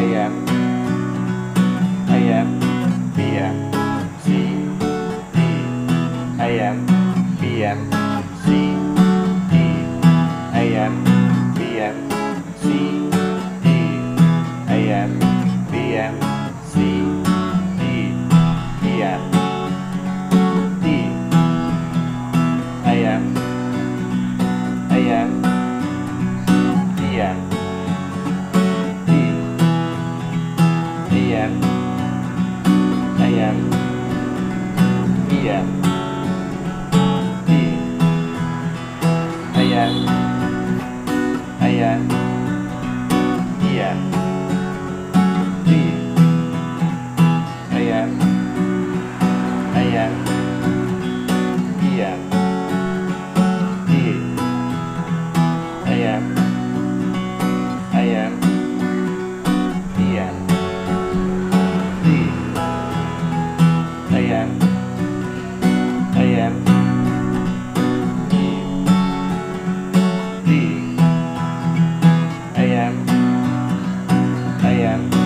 AM AM PM C D AM PM AM